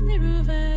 mirror